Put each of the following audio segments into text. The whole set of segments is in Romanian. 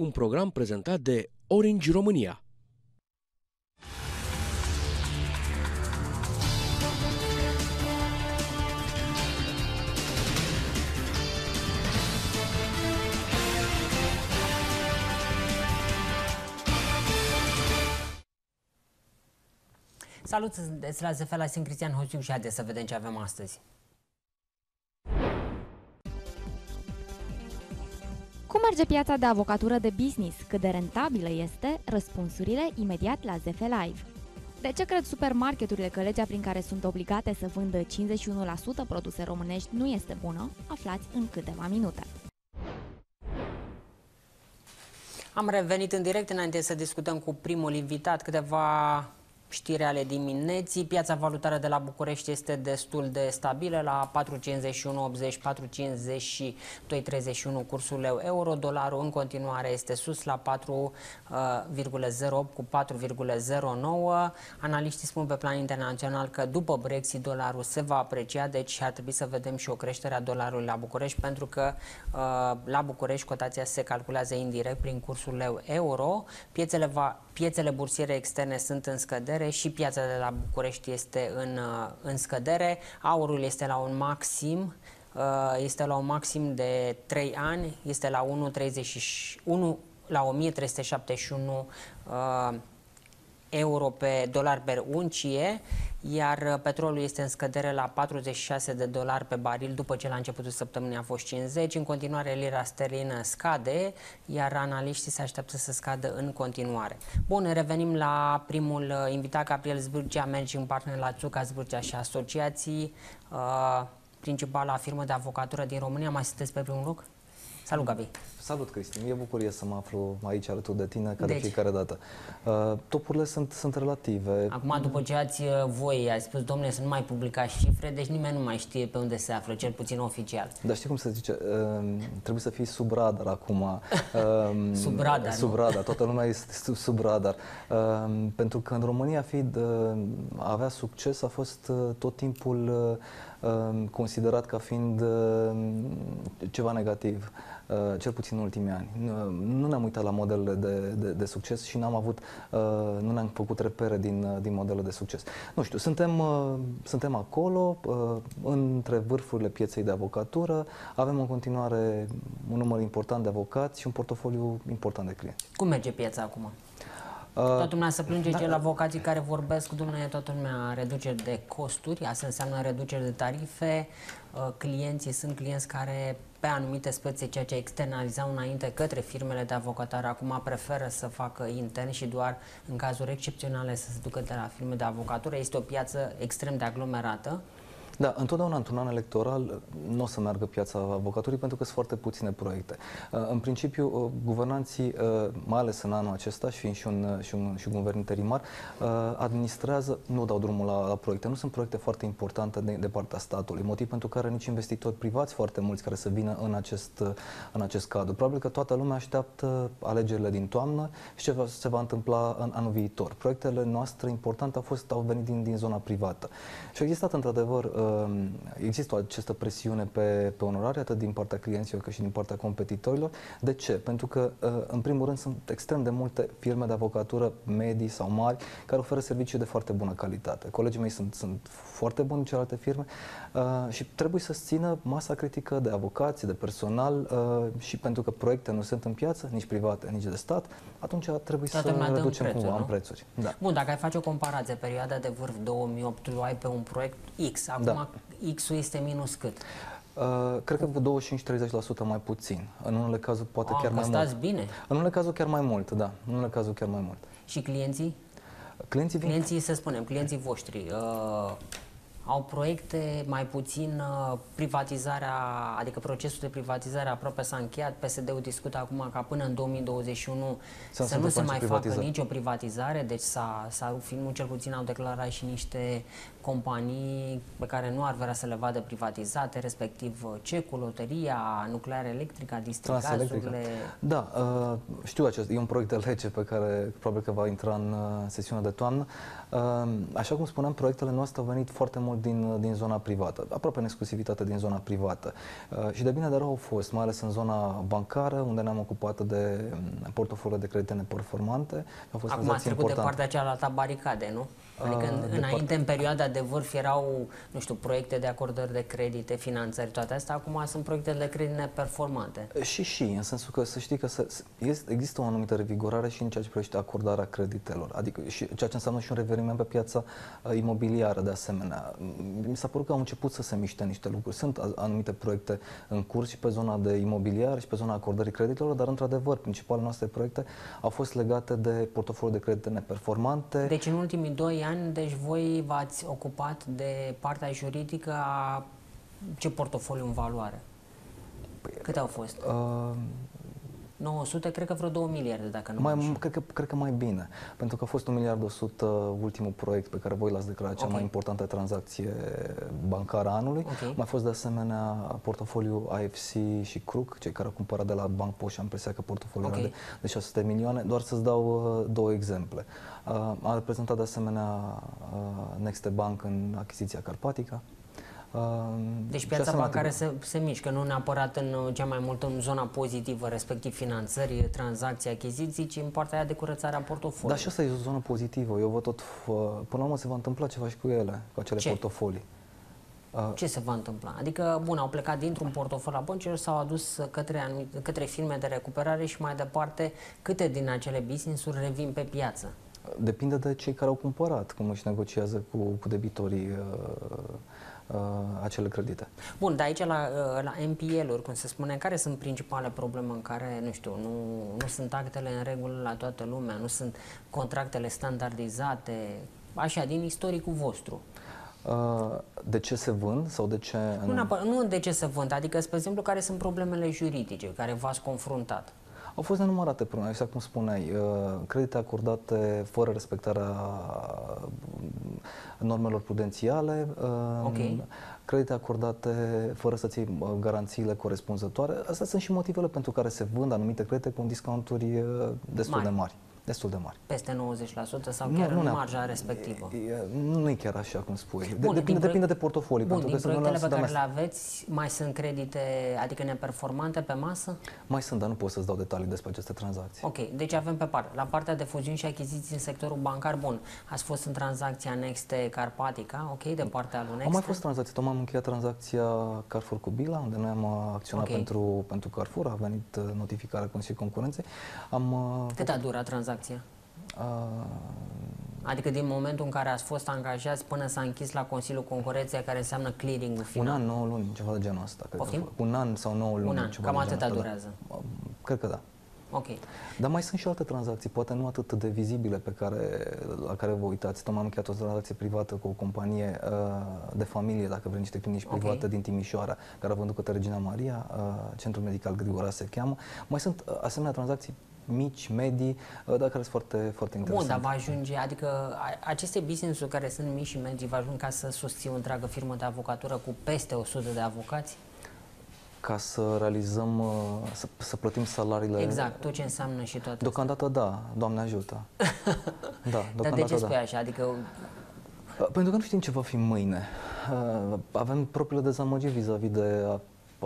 un program prezentat de Orange România. Salut, sunteți la ZF la St. Cristian Hociu și haideți să vedem ce avem astăzi. Merge piața de avocatură de business? Cât de rentabilă este? Răspunsurile imediat la ZF Live. De ce cred supermarketurile că legea prin care sunt obligate să vândă 51% produse românești nu este bună? Aflați în câteva minute. Am revenit în direct înainte să discutăm cu primul invitat câteva știri ale dimineții. Piața valutară de la București este destul de stabilă la 4,51,80, 4,52,31 cursul euro. Dolarul în continuare este sus la 4,08 cu 4,09. Analiștii spun pe plan internațional că după Brexit dolarul se va aprecia, deci ar trebui să vedem și o creștere a dolarului la București pentru că uh, la București cotația se calculează indirect prin cursul euro. Piețele, va, piețele bursiere externe sunt în scădere scădere și piața de la București este în, uh, în scădere. Aurul este la un maxim, uh, este la un maxim de 3 ani, este la 1,31 la 1371 euro pe dolar per uncie, iar uh, petrolul este în scădere la 46 de dolari pe baril după ce la începutul săptămânii a fost 50. În continuare, lira sterlină scade, iar analiștii se așteaptă să scadă în continuare. Bun, revenim la primul uh, invitat, Gabriel Zbârcea, managing partner la Țuca Zbârcea și asociații, uh, principala firmă de avocatură din România. Mai sunteți pe primul loc? Salut, Gabi! Salut, Cristi! E bucurie să mă aflu aici alături de tine, ca deci. de fiecare dată. Uh, topurile sunt, sunt relative. Acum, după ce ați uh, voi, ați spus, domnule, să nu mai publicați cifre, deci nimeni nu mai știe pe unde se află, cel puțin oficial. Dar știi cum se zice? Uh, trebuie să fii sub radar acum. Uh, sub radar, Sub radar, toată lumea este sub radar. Uh, pentru că în România, fiind, uh, avea succes, a fost uh, tot timpul uh, uh, considerat ca fiind uh, ceva negativ. Uh, cel puțin în ultimii ani. Nu ne-am uitat la modelele de, de, de succes și n-am avut, uh, nu ne-am făcut repere din, uh, din modelele de succes. Nu știu, suntem, suntem acolo, între vârfurile pieței de avocatură, avem în continuare un număr important de avocați și un portofoliu important de clienți. Cum merge piața acum? Toată lumea se plânge, da, cel avocații care vorbesc, dumneavoastră, toată lumea reduceri de costuri, asta înseamnă reduceri de tarife, clienții sunt clienți care pe anumite spețe, ceea ce externalizau înainte către firmele de avocatare, acum preferă să facă intern și doar în cazuri excepționale să se ducă de la firme de avocatură. Este o piață extrem de aglomerată da, întotdeauna într-un an electoral nu o să meargă piața avocaturii pentru că sunt foarte puține proiecte. Uh, în principiu, uh, guvernanții, uh, mai ales în anul acesta, și fiind și un, și un, și un guvern interimar, administrează, nu dau drumul la, la proiecte. Nu sunt proiecte foarte importante de, de partea statului, motiv pentru care nici investitori privați foarte mulți care să vină în acest, în acest cadru. Probabil că toată lumea așteaptă alegerile din toamnă și ce va, se va întâmpla în anul viitor. Proiectele noastre importante au, fost, au venit din, din zona privată. Și a existat într-adevăr Ehm, există această presiune pe, pe onorare, atât din partea clienților cât și din partea competitorilor. De ce? Pentru că, eh, în primul rând, sunt extrem de multe firme de avocatură medii sau mari care oferă servicii de foarte bună calitate. Colegii mei sunt, sunt foarte buni în celelalte firme uh, și trebuie să țină masa critică de avocați, de personal uh, și pentru că proiecte nu sunt în piață, nici private, nici de stat, atunci trebuie Toată să reducem prețuri, cumva nu? în prețuri. Da. Bun, dacă ai face o comparație, perioada de vârf 2008, tu ai pe un proiect X, acum da. X-ul este minus cât? Uh, cred că 25-30% mai puțin. În unele cazuri poate A, chiar mai mult. bine? În unele cazuri chiar mai mult, da. În unele cazuri chiar mai mult. Și clienții? Clienții, vin... clienții să spunem, clienții voștri, uh, au proiecte mai puțin uh, privatizarea, adică procesul de privatizare aproape s-a încheiat. PSD-ul discută acum ca până în 2021 să, să nu se mai facă nicio privatizare, deci s-a, s-a rupt filmul, cel puțin au declarat și niște companii pe care nu ar vrea să le vadă privatizate, respectiv uh, CECul, loteria, nuclear electrică, distrigazurile. Da, uh, știu acest, e un proiect de lege pe care probabil că va intra în sesiunea de toamnă. Așa cum spuneam, proiectele noastre au venit foarte mult mult din, din zona privată, aproape în exclusivitate din zona privată. Uh, și de bine de rău au fost, mai ales în zona bancară, unde ne-am ocupat de mm, portofolio de credite neperformante. Au fost Acum ați trecut importante. de partea cealaltă a baricade, nu? Adică în, înainte, parte... în perioada de vârf, erau, nu știu, proiecte de acordări de credite, finanțări, toate astea. Acum sunt proiecte de credite neperformante. Și și, în sensul că să știi că să, este, există o anumită revigorare și în ceea ce privește acordarea creditelor. Adică și ceea ce înseamnă și un reveniment pe piața uh, imobiliară de asemenea. Mi s-a părut că au început să se miște niște lucruri. Sunt anumite proiecte în curs și pe zona de imobiliar și pe zona acordării creditelor, dar într-adevăr, principalele noastre proiecte au fost legate de portofoliul de credite neperformante. Deci în ultimii doi ani, deci voi v-ați ocupat de partea juridică a ce portofoliu în valoare? Păi, Câte au fost? Uh, 900, cred că vreo 2 miliarde, dacă nu mai, cred, că, cred că mai bine, pentru că a fost 1 miliard 100 ultimul proiect pe care voi l-ați declarat, okay. cea mai importantă tranzacție bancară a anului. Okay. Mai fost de asemenea portofoliu AFC și Cruc, cei care au cumpărat de la Bank Post și am impresia că portofoliul okay. era de, de 600 milioane. Doar să-ți dau uh, două exemple. Uh, am reprezentat de asemenea uh, Nexte Bank în achiziția Carpatica. Deci piața bancară se, se mișcă, nu neapărat în uh, cea mai mult în zona pozitivă, respectiv finanțări, tranzacții, achiziții, ci în partea aia de curățare a portofoliului. Dar și asta e o zonă pozitivă. Eu văd tot, până la urmă se va întâmpla ceva și cu ele, cu acele Ce? portofolii. Ce se va întâmpla? Adică, bun, au plecat dintr-un portofoliu la băncilor, s-au adus către, anumite, către firme de recuperare și mai departe, câte din acele business-uri revin pe piață? Depinde de cei care au cumpărat, cum își negociază cu, cu debitorii uh, uh, acele credite. Bun, dar aici la, uh, la MPL-uri, cum se spune, care sunt principale probleme în care, nu știu, nu, nu sunt actele în regulă la toată lumea, nu sunt contractele standardizate, așa, din istoricul vostru? Uh, de ce se vând sau de ce... Nu, nu de ce se vând, adică, spre exemplu, care sunt problemele juridice care v-ați confruntat? Au fost nenumărate probleme, exact cum spuneai, uh, credite acordate fără respectarea normelor prudențiale, uh, okay. credite acordate fără să ții uh, garanțiile corespunzătoare. Astea sunt și motivele pentru care se vând anumite credite cu discounturi destul mari. de mari destul de mari. Peste 90% sau chiar nu, în marja respectivă? Nu e chiar așa cum spui. Bun, depinde, depinde de portofolii. Bun, din proiectele pe care le aveți, mai sunt credite, adică neperformante pe masă? Mai sunt, dar nu pot să-ți dau detalii despre aceste tranzacții. Ok, deci avem pe parte. La partea de fuziuni și achiziții în sectorul bancar, bun, ați fost în tranzacția Nexte Carpatica, ok, de partea lui Nexte? Am mai fost tranzacții, tocmai am încheiat tranzacția Carrefour cu Bila, unde noi am acționat okay. pentru, pentru Carrefour, a venit uh, notificarea Consiliului Concurenței. Am, uh, Cât a durat tranzacția? Tranzacție? Uh... Adică din momentul în care ați fost angajați până s-a închis la Consiliul Concurenței, care înseamnă clearing-ul final? Un an, 9 luni, ceva de genul ăsta. Cred că un an sau 9 luni. Un an, ceva cam atâta durează. Da. Cred că da. Ok. Dar mai sunt și alte tranzacții, poate nu atât de vizibile pe care, la care vă uitați. Tocmai am încheiat o tranzacție privată cu o companie uh, de familie, dacă vrei niște clinici okay. private din Timișoara, care a vândut către Regina Maria, uh, Centrul Medical Grigora se cheamă. Mai sunt uh, asemenea tranzacții mici, medii, uh, dar care sunt foarte, foarte interesante. Bun, dar va ajunge, adică aceste business-uri care sunt mici și medii, va ajunge ca să susții o întreagă firmă de avocatură cu peste 100 de avocați? ca să realizăm, uh, să, să plătim salariile. Exact, tot ce înseamnă și toate Deocamdată da, Doamne ajută. da, Dar de ce spui da. așa? Adică... Uh, pentru că nu știm ce va fi mâine. Avem propriile dezamăgiri vis-a-vis de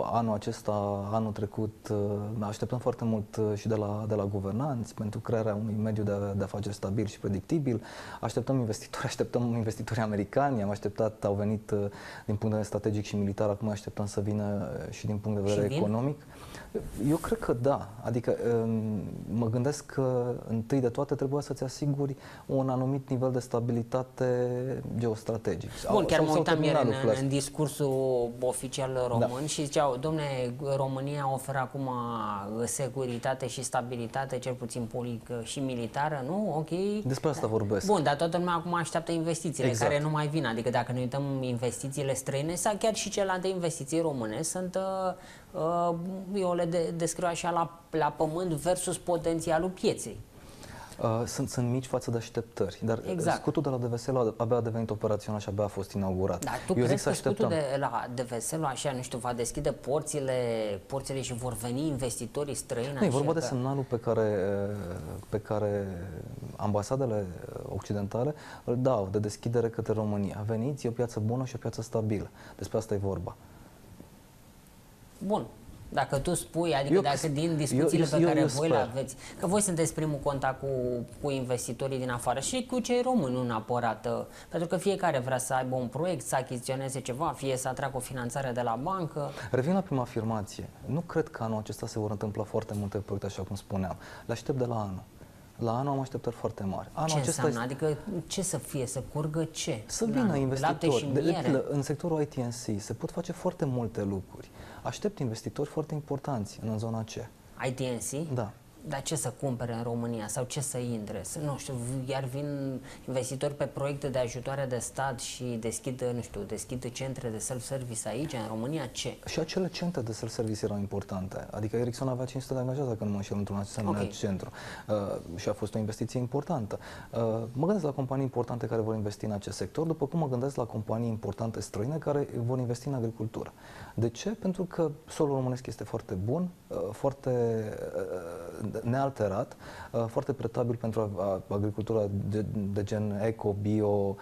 anul acesta, anul trecut, uh, așteptăm foarte mult uh, și de la, de la guvernanți pentru crearea unui mediu de, de afaceri stabil și predictibil. Așteptăm investitori, așteptăm investitori americani, am așteptat, au venit uh, din punct de vedere strategic și militar, acum așteptăm să vină și din punct de vedere economic. Vin? Eu cred că da. Adică mă gândesc că întâi de toate trebuie să-ți asiguri un anumit nivel de stabilitate geostrategic. Bun, chiar mă uitam ieri în, în discursul oficial român da. și ziceau, domne, România oferă acum securitate și stabilitate, cel puțin politică și militară, nu? Ok. Despre asta vorbesc. Bun, dar toată lumea acum așteaptă investițiile exact. care nu mai vin. Adică dacă ne uităm investițiile străine sau chiar și celelalte investiții române sunt uh, uh, eu le de, descriu așa la, la pământ versus potențialul pieței. Uh, sunt, sunt mici față de așteptări, dar exact. scutul de la Deveselu abia a devenit operațional și abia a fost inaugurat. Dar tu Eu crezi că scutul de la Deveselu așa, nu știu, va deschide porțile, porțile și vor veni investitorii străini? Nu, e vorba că... de semnalul pe care, pe care ambasadele occidentale îl dau de deschidere către România. Veniți, e o piață bună și o piață stabilă. Despre asta e vorba. Bun. Dacă tu spui, adică Eu- dacă din discuțiile eu- pe eu- care eu voi le sper. aveți, că voi sunteți primul contact cu, cu investitorii din afară și cu cei români, nu neapărat, uh, pentru că fiecare vrea să aibă un proiect, să achiziționeze ceva, fie să atragă o finanțare de la bancă. Revin la prima afirmație. Nu cred că anul acesta se vor întâmpla foarte multe proiecte, așa cum spuneam. Le aștept de la anul. La anul am așteptări foarte mari. Anul Ce acesta înseamnă? este... Adică ce să fie? Să curgă ce? Să La vină Lapte investitori. și De, de miere? pildă, în sectorul ITNC se pot face foarte multe lucruri. Aștept investitori foarte importanți în zona aceea. ITNC? Da. Dar ce să cumpere în România sau ce să intre? Să, nu știu, iar vin investitori pe proiecte de ajutoare de stat și deschid, nu știu, deschid centre de self-service aici, în România, ce? Și acele centre de self-service erau importante. Adică Ericsson avea 500 de angajați, dacă nu mă înșel, într-un asemenea Ok. centru. Uh, și a fost o investiție importantă. Uh, mă gândesc la companii importante care vor investi în acest sector, după cum mă gândesc la companii importante străine care vor investi în agricultură. De ce? Pentru că solul românesc este foarte bun, uh, foarte uh, nealterat, uh, foarte pretabil pentru a- a- agricultura de, de gen eco, bio uh,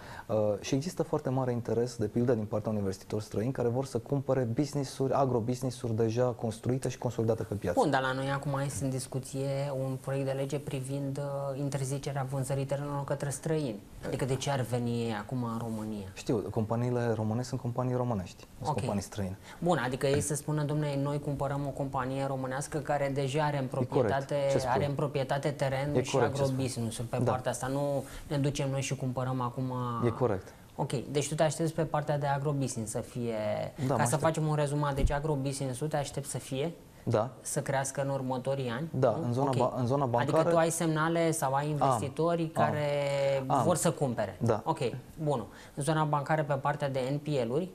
și există foarte mare interes, de pildă, din partea unor investitori străini care vor să cumpere business-uri, agrobusiness-uri deja construite și consolidate pe piață. Bun, dar la noi acum este în discuție un proiect de lege privind uh, interzicerea vânzării terenurilor către străini. Adică de ce ar veni ei acum în România? Știu, companiile române sunt companii românești, nu sunt Ok. companii străine. Bun, adică ei să spună, domnule, noi cumpărăm o companie românească care deja are în corect. proprietate, Ce spui? Are în proprietate terenul E și corect ce spui. agrobusiness-uri pe Da. partea asta. Nu ne ducem noi și cumpărăm acum... E corect. Ok, deci tu te aștepți pe partea de agrobusiness să fie... Da, mă ca să aștept. facem un rezumat, deci agrobusiness-ul te aștepți să fie Da, să crească în următorii ani? Da, nu? în zona Ok. ba- în zona bancară- Adică tu ai semnale sau ai investitori am, care am. vor să cumpere? Da. Ok, bun. În zona bancară pe partea de NPL-uri,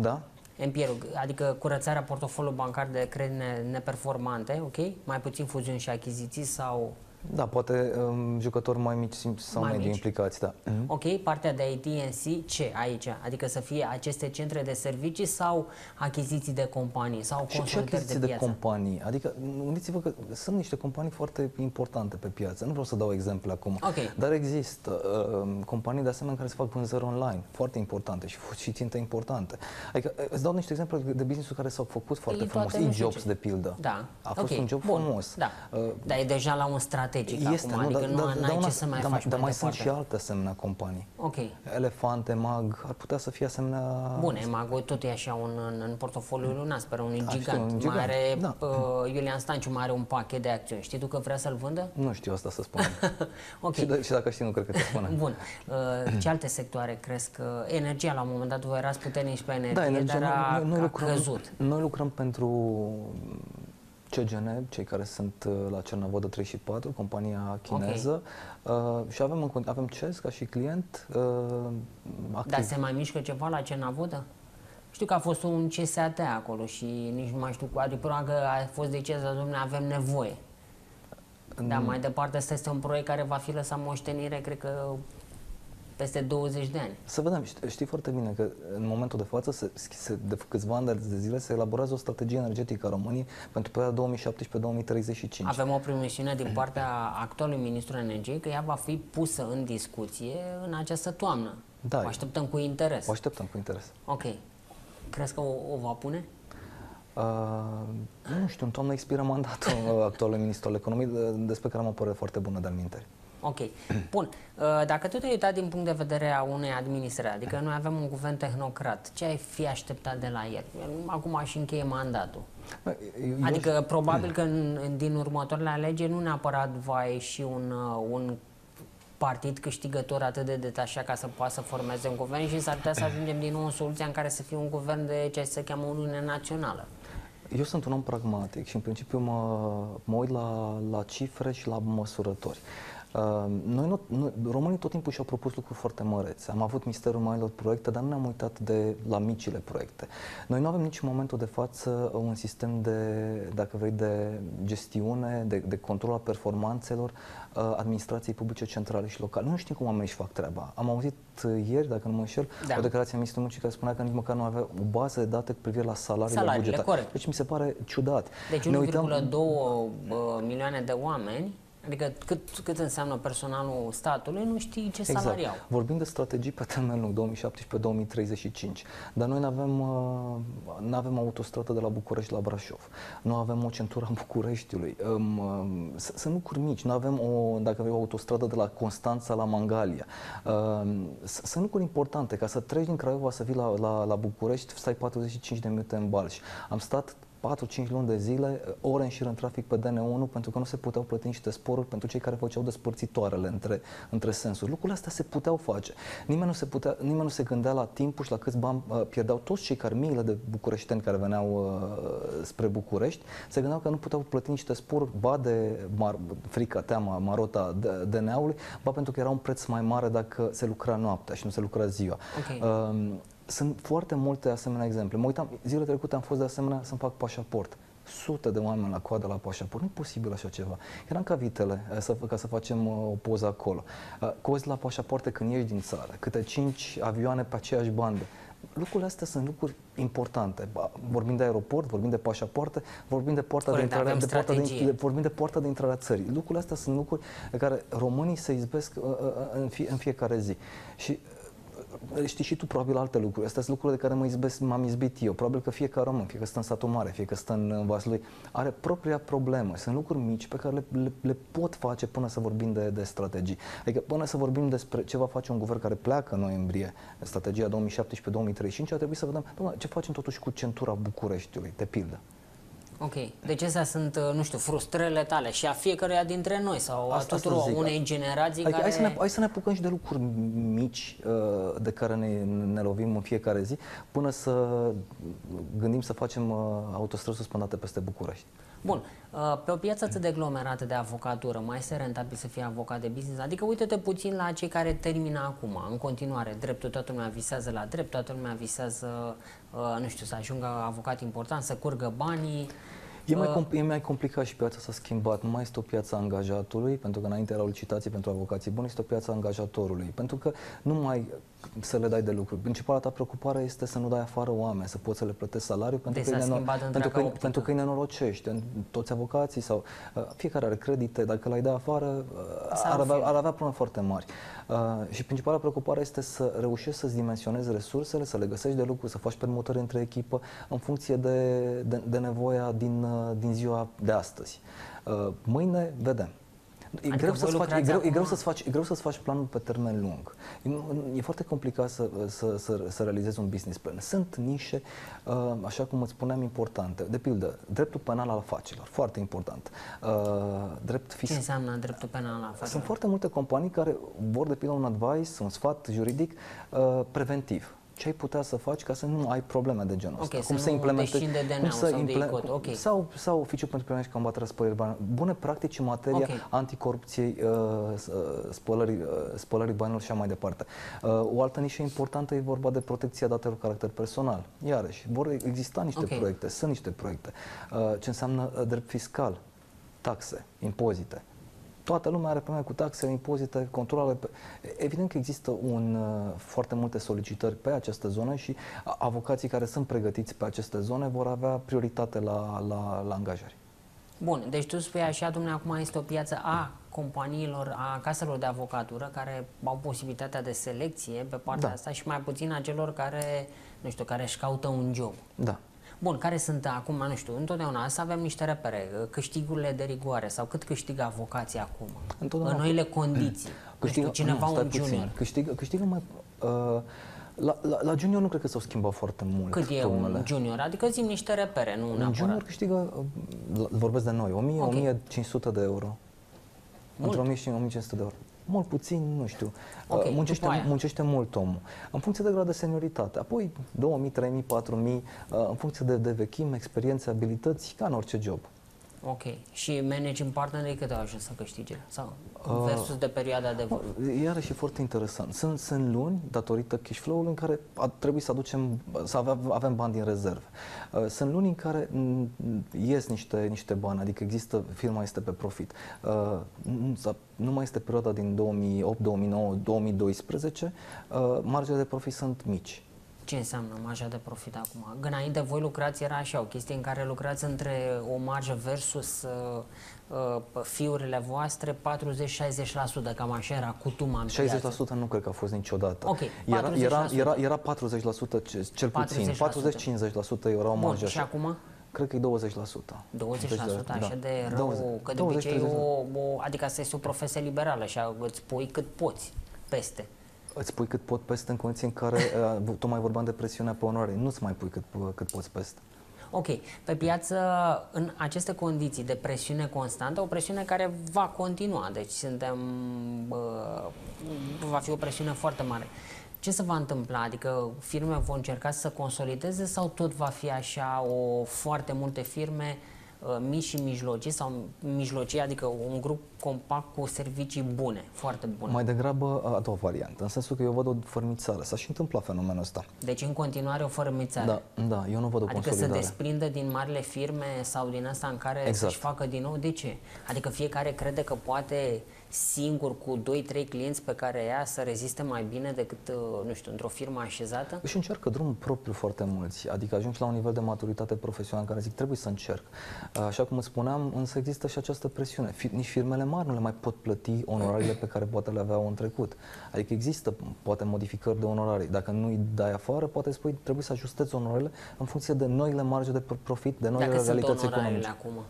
da, NPL, adică curățarea portofoliului bancar de credite ne- neperformante, ok? Mai puțin fuziuni și achiziții sau... da, poate um, jucători mai mici sau Mai medii mici. implicați, da. Ok, partea de AT&C, ce aici? Adică să fie aceste centre de servicii sau achiziții de companii sau Și, și consultări achiziții de de, piață? companii. Adică, gândiți-vă că sunt niște companii foarte importante pe piață. Nu vreau să dau exemple acum. Ok. Dar există uh, companii de asemenea care se fac vânzări online, foarte importante și, și ținte importante. Adică, uh, îți dau niște exemple de business-uri care s-au făcut foarte Păi, frumos. toate nu știu E-jobs, ce. de pildă. Da. A fost ok, un job bun, frumos. Da. Uh, dar e deja la un strategic acum, adică nu, n-ai una- ce să mai dar, faci Dar mai mai sunt departe. și alte asemenea companii. Ok. Elefante, Mag, ar putea să fie asemenea... Bun, Emago tot e așa un, în, în portofoliul lui Nasper, un știu, gigant. un Mai gigant, are, da. uh, Iulian Stanciu mai are un pachet de acțiuni. Știi tu că vrea să-l vândă? Nu știu asta să spunem. ok. și, de, și dacă știi, nu cred că te spunem. Bun. Uh, ce alte sectoare crezi că... Energia, la un moment dat, voi erați puternici pe energie, Da, energia, dar a, noi, noi, a lucrăm, căzut. noi lucrăm pentru CGN, cei care sunt uh, la Cernavodă 3 și 4, compania chineză, uh, și avem, în, cont- avem CES ca și client uh, activ. Dar se mai mișcă ceva la Cernavodă? Știu că a fost un CSAT acolo și nici nu mai știu cu adică că a fost de ce să domne avem nevoie. Dar mai departe, ăsta este un proiect care va fi lăsat moștenire, cred că peste 20 de ani. Să vedem, știi, știi foarte bine că în momentul de față, se, se, de câțiva ani de zile, se elaborează o strategie energetică a României pentru perioada 2017-2035. Avem o promisiune din partea actualului ministru energiei că ea va fi pusă în discuție în această toamnă. Da. O așteptăm cu interes. O așteptăm cu interes. Ok. Crezi că o, o va pune? Uh, nu știu, în toamnă expiră mandatul actualului ministru al economiei, de- despre care am o părere foarte bună de-al minteri. Ok. Bun. Uh, Dacă tu te-ai uitat din punct de vedere a unei administrări, adică noi avem un guvern tehnocrat, ce ai fi așteptat de la el? Acum aș încheie mandatul. Eu, eu- Adică probabil că în, în- din următoarele alegeri nu neapărat va ieși un, uh, un partid câștigător atât de detașat ca să poată să formeze un guvern și s-ar putea să ajungem din nou în soluția în care să fie un guvern de ce se cheamă Uniune Națională. Eu sunt un om pragmatic și în principiu mă, mă uit la, la cifre și la măsurători. Uh, noi, nu, noi, românii tot timpul și-au propus lucruri foarte mărețe. Am avut misterul marilor proiecte, dar nu ne-am uitat de la micile proiecte. Noi nu avem nici în momentul de față un sistem de, dacă vrei, de gestiune, de, de control al performanțelor uh, administrației publice centrale și locale. Nu știm cum oamenii își fac treaba. Am auzit uh, ieri, dacă nu mă înșel, Da. o declarație a ministrului muncii care spunea că nici măcar nu avea o bază de date cu privire la salariile, Salariile, bugetare. corect. Deci mi se pare ciudat. Deci 1,2 Ne uităm- uh, milioane de oameni Adică cât, cât înseamnă personalul statului, nu știi ce Exact. salariu au. Vorbim de strategii pe termen lung, 2017-2035. Dar noi nu avem, uh, avem autostradă de la București la Brașov. Nu avem o centură a Bucureștiului. Um, um, s- Sunt lucruri mici. Nu avem, o, dacă avem o autostradă de la Constanța la Mangalia. Um, s- Sunt lucruri importante. Ca să treci din Craiova să vii la, la, la București, stai 45 de minute în Balș. Am stat 4-5 luni de zile, ore în șir în trafic pe DN1, pentru că nu se puteau plăti niște sporuri pentru cei care făceau despărțitoarele între, între sensuri. Lucrurile astea se puteau face. Nimeni nu se, putea, nimeni nu se gândea la timpul și la câți bani uh, pierdeau toți cei care, miile de bucureșteni care veneau uh, spre București, se gândeau că nu puteau plăti niște sporuri, ba de mar, frica, teama, marota de- DN-ului, ba pentru că era un preț mai mare dacă se lucra noaptea și nu se lucra ziua. Ok. Um, sunt foarte multe asemenea exemple. Mă uitam, zilele trecute am fost de asemenea să-mi fac pașaport. Sute de oameni la coadă la pașaport. Nu e posibil așa ceva. Eram ca vitele eh, să, ca să facem uh, o poză acolo. Uh, cozi la pașapoarte când ieși din țară. Câte cinci avioane pe aceeași bandă. Lucrurile astea sunt lucruri importante. Ba, Vorbim de aeroport, vorbim de pașapoarte, vorbim de poarta Corect, de intrare, avem de poarta de, strategie. de, vorbim de poarta de intrare a țării. Lucrurile astea sunt lucruri de care românii se izbesc uh, uh, în, fie, în fiecare zi. Și uh, știi și tu probabil alte lucruri. Astea sunt lucruri de care mă izbesc, m-am izbit eu. Probabil că fiecare român, fie că stă în satul mare, fie că stă în Vaslui, are propria problemă. Sunt lucruri mici pe care le, le, le pot face până să vorbim de, de strategii. Adică până să vorbim despre ce va face un guvern care pleacă în noiembrie, strategia 2017-2035, ar trebui să vedem doamne, ce facem totuși cu centura Bucureștiului, de pildă. Ok. Deci astea sunt, uh, nu știu, frustrările tale și a fiecăruia dintre noi sau Asta- a asta tuturor zic. unei generații Adică care... hai, să ne, hai să ne apucăm și de lucruri mici uh, de care ne, ne lovim în fiecare zi, până să gândim să facem uh, autostrăzi suspendate peste București. Bun, uh, pe o piață atât de aglomerată de avocatură, mai este rentabil să fii avocat de business? Adică uite-te puțin la cei care termină acum, în continuare, dreptul, toată lumea visează la drept, toată lumea visează, uh, nu știu, să ajungă avocat important, să curgă banii. E mai, Uh, compl- e mai complicat și piața s-a schimbat. Nu mai este o piață a angajatului, pentru că înainte erau licitații pentru avocații buni, este o piață a angajatorului. Pentru că nu mai să le dai de lucru. Principala ta preocupare este să nu dai afară oameni, să poți să le plătești salariul pentru, Deci că, s-a îi neno- schimbat pentru, întreaga că, optică. pentru că îi nenorocești. În- Toți avocații sau uh, fiecare are credite, dacă l-ai da afară, uh, S-ar ar avea, fi. ar avea probleme foarte mari. Uh, și principala preocupare este să reușești să-ți dimensionezi resursele, să le găsești de lucru, să faci permutări între echipă în funcție de, de, de nevoia din, uh, din ziua de astăzi. Uh, mâine vedem. E Adică greu, voi să-ți faci, e, lucrați greu, e, greu acum- să-ți faci, e greu să-ți faci planul pe termen lung. E, nu- e foarte complicat să, să, să, să realizezi un business plan. Sunt nișe, uh, așa cum îți spuneam, importante. De pildă, dreptul penal al afacerilor, foarte important. Uh, Drept Ce fiscal. înseamnă dreptul penal la afaceri? Sunt foarte multe companii care vor de pildă un advice, un sfat juridic uh, preventiv. Ce ai putea să faci ca să nu ai probleme de genul Ok, ăsta? să nu descinde DNA-ul sau de ICOT, ok. Sau, sau oficiul pentru prevenire și combaterea spălării banilor. Bune practici în materia Ok. anticorupției, uh, s- uh, spălării, uh, spălării banilor și așa mai departe. Uh, o altă nișă importantă e vorba de protecția datelor cu caracter personal. Iarăși, vor exista niște Ok. proiecte, sunt niște proiecte. Uh, ce înseamnă uh, drept fiscal, taxe, impozite. Toată lumea are probleme cu taxele, impozite, controlele. Pe... Evident că există un, uh, foarte multe solicitări pe această zonă și a- avocații care sunt pregătiți pe aceste zone vor avea prioritate la, la, la angajări. Bun, deci tu spui așa, domnule, acum este o piață a companiilor, a caselor de avocatură care au posibilitatea de selecție pe partea Da. asta și mai puțin a celor care, nu știu, care își caută un job. Da. Bun, care sunt acum, nu știu, întotdeauna să avem niște repere, câștigurile de rigoare sau cât câștigă avocații acum, Întotdeauna în noile condiții. nu știu, cineva nu, stai un puțin. junior. Câștigă, câștigă mai... Uh, la, la, la junior nu cred că s-au schimbat foarte mult Cât e turmele. un junior? Adică zim niște repere, nu Un neapărat. junior câștigă, uh, vorbesc de noi, 1000, Ok. 1500 de euro. Mult. Între 1000 și 1500 de euro. Mult puțin, nu știu. Ok, Uh, muncește, după aia. muncește mult omul. În funcție de grad de senioritate. Apoi 2000, 3000, 4000, uh, în funcție de, de vechime, experiențe, abilități, ca în orice job. Ok. Și managing partnerii cât au ajuns să câștige? Sau Uh, versus de perioada de vârf? Iarăși e foarte interesant. Sunt, sunt luni, datorită cash flow-ului, în care a trebuit să aducem, să avem, avem bani din rezerve. Uh, Sunt luni în care mm, ies niște, niște bani, adică există, firma este pe profit. Uh, Nu, s-a- nu mai este perioada din 2008, 2009, 2012, uh, marjele de profit sunt mici. Ce înseamnă marja de profit acum? Înainte voi lucrați, era așa, o chestie în care lucrați între o marjă versus uh, uh, fiurile voastre 40-60%, cam așa era cutuma în 60% piață. nu cred că a fost niciodată. Ok, era, era, 40%. era, era 40% ce- cel puțin. 40%. 40-50% era o Bun, marjă și așa. acum? Cred că e 20%. 20% așa da. de rău, 20, că de 20, obicei 30. o, o, adică asta este o profesie liberală și îți pui cât poți peste. Îți pui cât pot peste în condiții în care, uh, tocmai vorbeam de presiunea pe onoare, nu-ți mai pui cât, cât poți peste. Ok, pe piață, în aceste condiții de presiune constantă, o presiune care va continua, deci suntem, uh, va fi o presiune foarte mare. Ce se va întâmpla? Adică firme vor încerca să consolideze sau tot va fi așa o foarte multe firme uh, mici și mijlocii sau mijlocii, adică un grup compact cu servicii bune, foarte bune. Mai degrabă a doua variantă, în sensul că eu văd o fărmițare. S-a și întâmplat fenomenul ăsta. Deci în continuare o fărâmițare. Da, da, eu nu văd o Adică să consolidare. desprindă din marile firme sau din asta în care Exact. să-și facă din nou. De ce? Adică fiecare crede că poate singur cu 2-3 clienți pe care ea să reziste mai bine decât, uh, nu știu, într-o firmă așezată? Și încearcă drumul propriu foarte mulți, adică ajungi la un nivel de maturitate profesională în care zic trebuie să încerc. Așa cum îți spuneam, însă există și această presiune. Fi- Nici firmele mari nu le mai pot plăti onorariile pe care poate le aveau în trecut. Adică există poate modificări de onorarii. Dacă nu îi dai afară, poate spui trebuie să ajustezi onorariile în funcție de noile marge de pro- profit, de noile Dacă sunt realități onorariile economice. acum,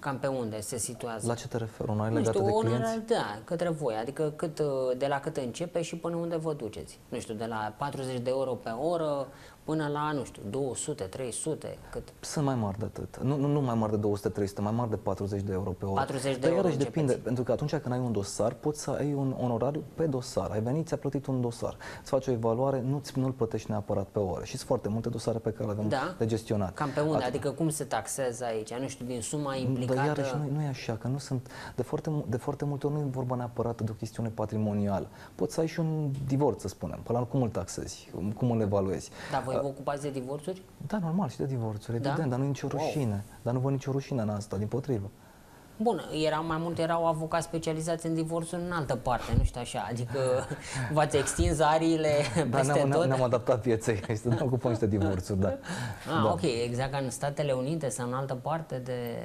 cam pe unde se situează? La ce te referi? Onorariile nu legate știu, de clienți? onorari, da, către voi, adică cât, uh, de la cât începe și până unde vă duceți. Nu știu, de la 40 de euro pe oră până la, nu știu, 200, 300, cât? Sunt mai mari de atât. Nu, nu, nu mai mari de 200-300, mai mari de 40 de euro pe oră. 40 de Dar euro iarăși depinde, începeți. pentru că atunci când ai un dosar, poți să ai un onorariu pe dosar. Ai venit, ți-a plătit un dosar. Îți faci o evaluare, nu-ți, nu-l plătești neapărat pe oră. Și sunt foarte multe dosare pe care le avem Da? de gestionat. Cam pe unde? At- Adică cum se taxează aici? Nu știu, din suma implicată? Dar iarăși nu, nu e așa, că nu sunt, de foarte, mu- de foarte multe ori nu e vorba neapărat de o chestiune patrimonială. Poți să ai și un divorț, să spunem. Până la urmă, cum îl taxezi? Cum îl evaluezi? Dar voi vă ocupați de divorțuri? Da, normal, și de divorțuri, Da? evident, dar nu e nicio Wow. rușine. Dar nu văd nicio rușine în asta, din potrivă. Bun, erau mai mult erau avocați specializați în divorțuri în altă parte, nu știu așa, adică v-ați extins ariile Da, peste ne-am, tot? ne-am adaptat pieței, este ne ocupăm niște divorțuri, da. Ah, da. ok, exact ca în Statele Unite sau în altă parte de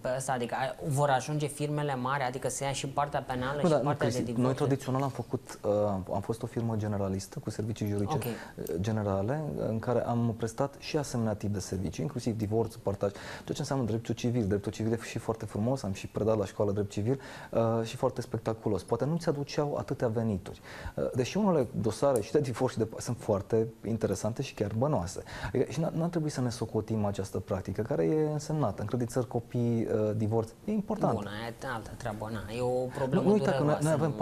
pe asta, adică a- vor ajunge firmele mari, adică să ia și partea penală Nu, și da, nu, partea de Cristi, divorțuri. noi tradițional am făcut, uh, am fost o firmă generalistă cu servicii juridice Ok. uh, generale în care am prestat și asemenea tip de servicii, inclusiv divorț, partaj, tot ce înseamnă dreptul civil. Dreptul civil e și foarte frumos, am și predat la școală drept civil uh, și foarte spectaculos. Poate nu ți aduceau atâtea venituri. Uh, deși unele dosare și de divorț și de sunt foarte interesante și chiar bănoase. Adică, și nu ar trebui să ne socotim această practică care e însemnată. Încredițări copii, uh, divorț, e important. Bun, aia e altă treabă, na, e o problemă Nu, nu uita că noi, dureroasă, noi avem nu-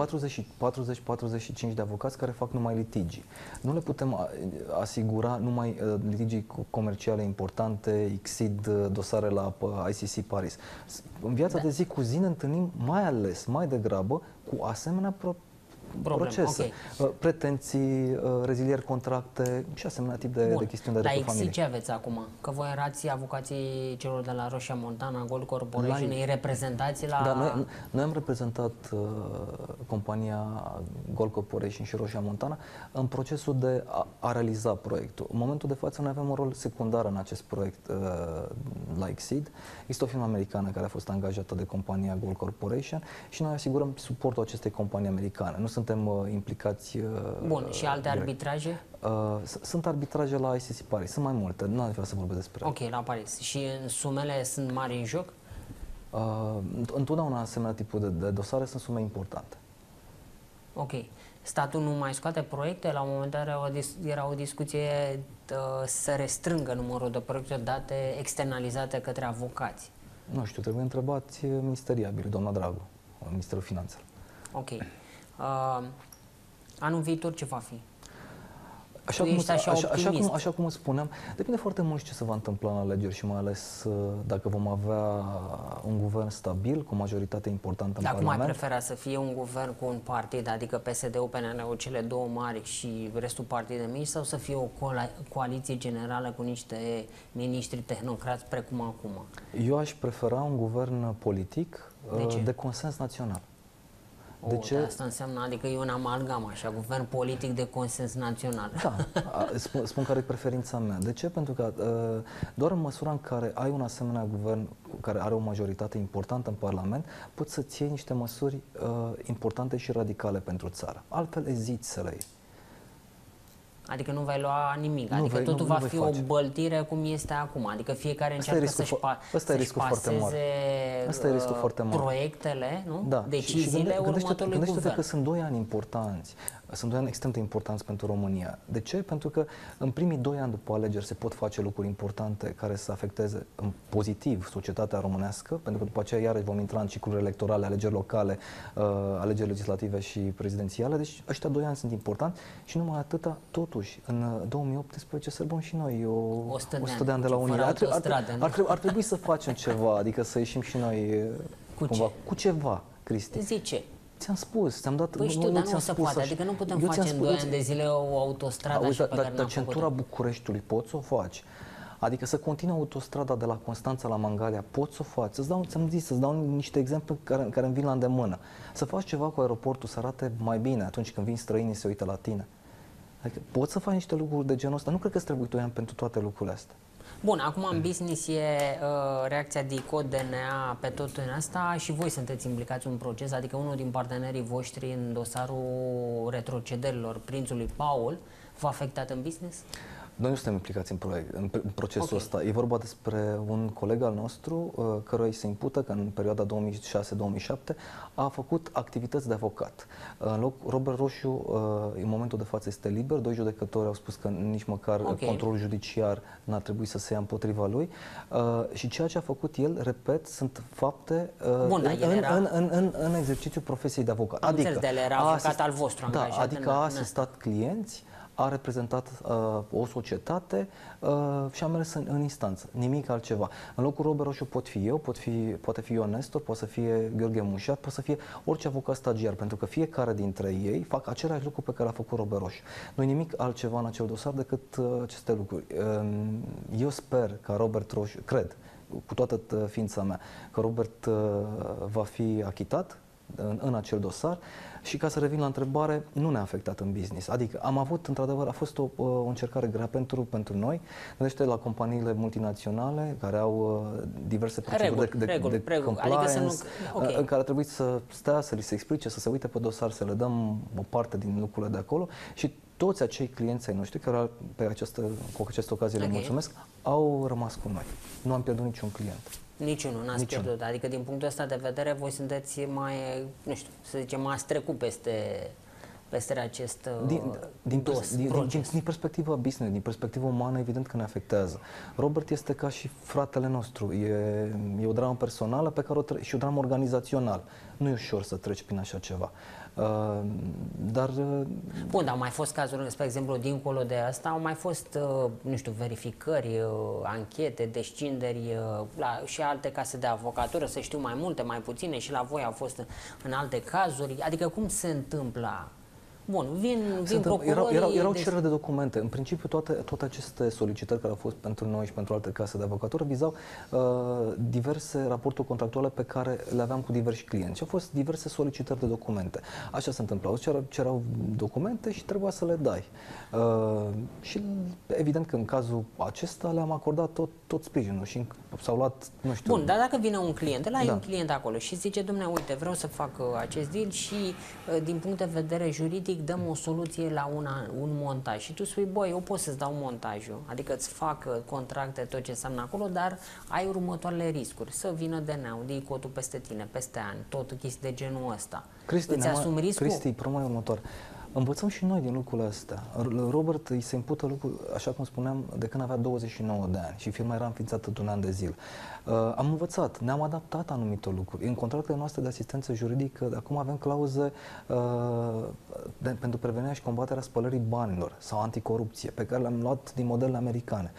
40-45 de avocați care fac numai litigi. Nu le putem a- asigura numai uh, litigii co- comerciale importante, XID, uh, dosare la uh, ICC Paris. S- În viața Da. de zi cu zi ne întâlnim mai ales, mai degrabă, cu asemenea pro- Probleme, procese. Uh, Pretenții, uh, rezilieri contracte și asemenea tip de, Bun. de chestiuni de Dar dreptul exit familiei. ce aveți acum? Că voi erați avocații celor de la Roșia Montana, Gold Corporation, La- îi reprezentați la... Da, noi, noi am reprezentat uh, compania Gold Corporation și Roșia Montana în procesul de a, a realiza proiectul. În momentul de față noi avem un rol secundar în acest proiect uh, la Exceed. Este o firmă americană care a fost angajată de compania Gold Corporation și noi asigurăm suportul acestei companii americane. Nu suntem uh, implicați uh, Bun, și alte direct. arbitraje? Uh, s- sunt arbitraje la ICC Paris, sunt mai multe, nu am vrea să vorbesc despre ele. Ok, la Paris. Și în sumele sunt mari în joc? Uh, înt- întotdeauna asemenea tipul de, de dosare sunt sume importante. Ok. Statul nu mai scoate proiecte? La un moment dat era o, dis- era o discuție uh, să restrângă numărul de proiecte date externalizate către avocați. Nu știu, trebuie întrebați eh, ministeriabil, doamna Dragu, Ministerul Finanțelor. Ok. Uh, anul viitor ce va fi? Așa Tu cum, ești așa așa, așa, optimist. cum, așa cum îți spuneam, depinde foarte mult și ce se va întâmpla în alegeri și mai ales eh, dacă vom avea un guvern stabil, cu majoritate importantă în Dar cum ai Parlament. prefera să fie un guvern cu un partid, adică PSD-ul, PNL-ul, cele două mari și restul partide mici, sau să fie o coala- coaliție generală cu niște miniștri tehnocrați precum acum? Eu aș prefera un guvern politic De eh, ce? de consens național. O, De ce? Asta înseamnă, adică e un amalgam, așa, guvern politic de consens național. Da, a, spun, spun care e preferința mea. De ce? Pentru că uh, doar în măsura în care ai un asemenea guvern care are o majoritate importantă în Parlament, poți să-ți iei niște măsuri uh, importante și radicale pentru țară. Altfel eziți să le iei. Adică nu vei lua nimic, Nu adică vei- totul nu- nu va vei fi face. o băltire cum este acum, adică fiecare Ăsta e încearcă riscul să-și, fo- pa- ăsta e să-și riscul foarte mare. paseze Ăsta e riscul uh, foarte mare. proiectele, nu? Da. și- și deciziile gânde- gândește-te, următorului gândește-te guvern. că sunt doi ani importanți. Sunt doi ani extrem de importanți pentru România. De ce? Pentru că în primii doi ani după alegeri se pot face lucruri importante care să afecteze în pozitiv societatea românească, pentru că după aceea iarăși vom intra în cicluri electorale, alegeri locale, uh, alegeri legislative și prezidențiale. Deci ăștia doi ani sunt importanti și numai atâta, totuși, în uh, 2018 sărbăm și noi o, 100 de 100 de ani, ani de la fără Unire. Ar, trebui- ar, autostradă, nu? ar, trebui- ar trebui să facem ceva, adică să ieșim și noi uh, Cu cumva, ce? cu ceva, Cristi. Zice. Ți-am spus, ți-am dat... Păi știu, dar nu ți-am se spus poate, așa. adică nu putem Eu face ți-am în spus- 2 eu ani de zile o autostradă Auzi, așa dar, pe dar, care dar n-am centura făcut-o. Bucureștiului poți să o faci. Adică să continui autostrada de la Constanța la Mangalia, poți să o faci. Îți dau, ți-am zis, să-ți dau niște exemple care, care îmi vin la îndemână. Să faci ceva cu aeroportul, să arate mai bine atunci când vin străinii să uită la tine. Adică poți să faci niște lucruri de genul ăsta. Nu cred că îți trebuie 2 ani pentru toate lucrurile astea. Bun, acum în business e uh, reacția DICO, DNA pe tot în asta și voi sunteți implicați în proces, adică unul din partenerii voștri în dosarul retrocederilor prințului Paul v-a afectat în business? Noi nu suntem implicați în, proiect, în, în procesul Ok. ăsta. E vorba despre un coleg al nostru uh, căruia îi se impută că în perioada 2006-2007 a făcut activități de avocat. Uh, În loc, Robert Roșu, uh, în momentul de față, este liber. Doi judecători au spus că nici măcar Ok. controlul judiciar n-ar trebui să se ia împotriva lui. Uh, Și ceea ce a făcut el, repet, sunt fapte uh, Bun, dar în, el era- în, în, în, în exercițiul profesiei de avocat. Am înțeles, dar el era a avocat al vostru, Da, angajat adică în- a în asistat clienți, a reprezentat uh, o societate uh, și a mers în, în instanță, nimic altceva. În locul Robert Roșu pot fi eu, pot fi, poate fi Ion Nestor, poate să fie Gheorghe Mușat, poate să fie orice avocat stagiar, pentru că fiecare dintre ei fac același lucru pe care l-a făcut Robert Roșu. Nu nimic altceva în acel dosar decât uh, aceste lucruri. Uh, eu sper ca Robert Roșu, cred, cu toată uh, ființa mea, că Robert uh, va fi achitat în, în acel dosar și ca să revin la întrebare, nu ne-a afectat în business. Adică am avut, într-adevăr, a fost o, o încercare grea pentru, pentru noi. Gândește la companiile multinaționale care au uh, diverse proceduri Reguli, de, de, reguli, de reguli. compliance, Adică să nu- ok. uh, în care trebuie să stea, să li se explice, să se uite pe dosar, să le dăm o parte din lucrurile de acolo și toți acei clienți ai noștri care pe această, cu această ocazie Ok. le mulțumesc, au rămas cu noi. Nu am pierdut niciun client. Niciunul, n-ați Niciunul. pierdut. Adică din punctul ăsta de vedere voi sunteți mai, nu știu, să zicem, mai trecut peste, peste acest uh, Din, din, dos, pers- din, din, proces. din, din perspectiva business, din perspectiva umană, evident că ne afectează. Robert este ca și fratele nostru. E, e o dramă personală pe care o tre- și o dramă organizațională. Nu e ușor să treci prin așa ceva. Uh, dar uh, Bun, dar au mai fost cazuri, spre exemplu, dincolo de asta, au mai fost, uh, nu știu, verificări, uh, anchete, descinderi uh, la, și alte case de avocatură, să știu mai multe, mai puține, și la voi au fost în, în alte cazuri. Adică cum se întâmplă? Bun, vin, vin Sunt, erau, procurorii... erau, erau deci- cereri de documente. În principiu, toate, toate aceste solicitări care au fost pentru noi și pentru alte case de avocatură vizau uh, diverse raporturi contractuale pe care le aveam cu diversi clienți. Și au fost diverse solicitări de documente. Așa se întâmplau. Îți Cerau, cerau documente și trebuia să le dai. Uh, și evident că în cazul acesta le-am acordat tot, tot sprijinul și s-au luat, nu știu... Bun, dar dacă vine un client, ăla da. e Da. un client acolo și zice, domnule, uite, vreau să fac uh, acest deal și uh, din punct de vedere juridic dăm o soluție la una, un montaj. Și tu spui, băi, eu pot să-ți dau montajul, adică îți fac uh, contracte, tot ce înseamnă acolo, dar ai următoarele riscuri. Să vină DNA-ul, DICOT-ul peste tine, peste ani, tot chestii de genul ăsta. Cristi, îți ne-am- asumi riscul? Cristi, problema e următoare. Învățăm și noi din lucrurile astea. R- Robert îi se impută lucruri, așa cum spuneam, de când avea 29 de ani și firma era înființată de un an de zile. Uh, am învățat, ne-am adaptat anumite lucruri. În contractele noastre de asistență juridică, acum avem clauze uh, de de, pentru prevenirea și combaterea spălării banilor sau anticorupție, pe care le-am luat din modelele americane.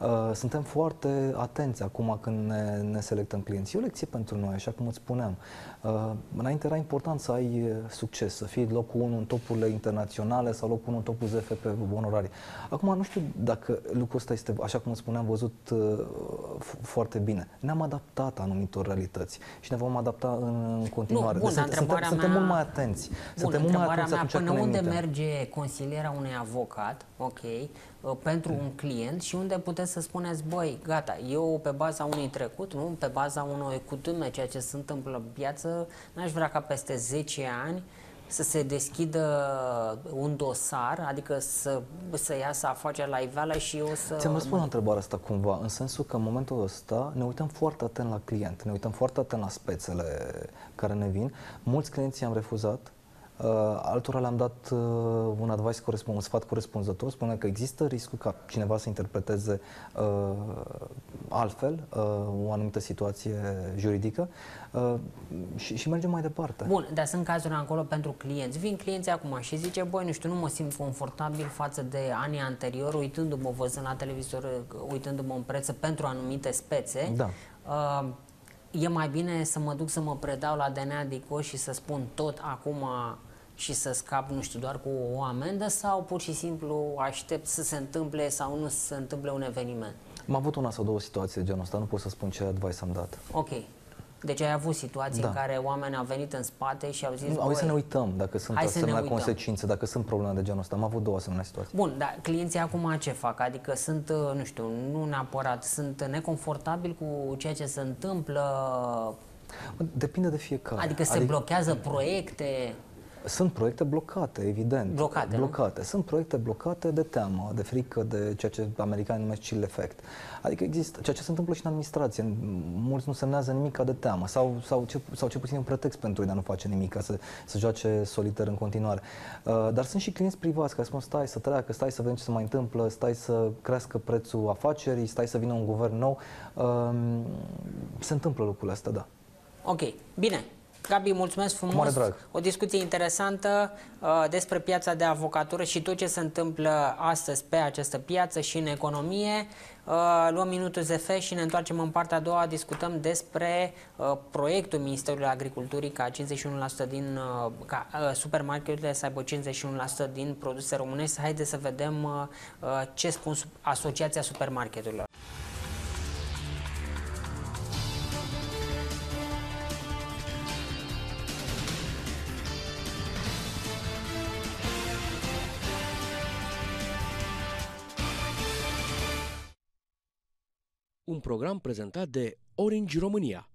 Uh, suntem foarte atenți acum când ne, ne selectăm clienți. E o lecție pentru noi, așa cum îți spuneam. Uh, înainte era important să ai uh, succes, să fii locul 1 în topurile internaționale sau locul 1 în topul ZF pe onorarii. Acum nu știu dacă lucrul ăsta este, așa cum spuneam, văzut uh, foarte bine. Ne-am adaptat anumitor realități și ne vom adapta în continuare. Nu, bun, suntem, suntem, mea... suntem mult mai atenți. Bun, suntem mult mai atenți mea, până unde merge consilierea unui avocat, ok, pentru un client și unde puteți să spuneți, băi, gata, eu pe baza unui trecut, nu pe baza unui cutume, ceea ce se întâmplă în piață, n-aș vrea ca peste 10 ani să se deschidă un dosar, adică să, să iasă afacerea la iveală și eu să... Ți-am răspuns la întrebarea asta cumva, în sensul că în momentul ăsta ne uităm foarte atent la client, ne uităm foarte atent la spețele care ne vin. Mulți clienți i-am refuzat, Uh, altora le-am dat uh, un advice corespunzător, un sfat corespunzător, spune că există riscul ca cineva să interpreteze uh, altfel uh, o anumită situație juridică uh, și, și mergem mai departe. Bun, dar sunt cazuri acolo pentru clienți. Vin clienții acum și zice, băi, nu știu, nu mă simt confortabil față de anii anteriori, uitându-mă, văzând la televizor, uitându-mă în preță pentru anumite spețe. Da. Uh, e mai bine să mă duc să mă predau la DNA Dico și să spun tot acum și să scap, nu știu, doar cu o amendă sau pur și simplu aștept să se întâmple sau nu să se întâmple un eveniment? Am avut una sau două situații de genul ăsta, nu pot să spun ce advice am dat. Ok. Deci ai avut situații da. în care oamenii au venit în spate și au zis... Nu, au zis să ne uităm dacă sunt asemenea consecințe, dacă sunt probleme de genul ăsta. Am avut două asemenea situații. Bun, dar clienții acum ce fac? Adică sunt, uh, nu știu, nu neapărat, sunt neconfortabili cu ceea ce se întâmplă... Depinde de fiecare. Adică se adică... blochează proiecte... Sunt proiecte blocate, evident. Blocate, blocate. Sunt proiecte blocate de teamă, de frică, de ceea ce americanii numesc chill effect. Adică există ceea ce se întâmplă și în administrație. Mulți nu semnează nimic de teamă sau, sau, ce, sau ce puțin un pretext pentru ei de a nu face nimic, să, să joace solitar în continuare. Uh, dar sunt și clienți privați care spun stai să treacă, stai să vedem ce se mai întâmplă, stai să crească prețul afacerii, stai să vină un guvern nou. Uh, se întâmplă lucrurile astea, da. Ok, bine. Gabi, mulțumesc frumos. O discuție interesantă uh, despre piața de avocatură și tot ce se întâmplă astăzi pe această piață și în economie. Uh, luăm minutul ZF și ne întoarcem în partea a doua. Discutăm despre uh, proiectul Ministerului Agriculturii ca 51% din uh, ca uh, supermarketurile să aibă 51% din produse românești. Haideți să vedem uh, uh, ce spun Asociația Supermarketurilor. Un program prezentat de Orange România.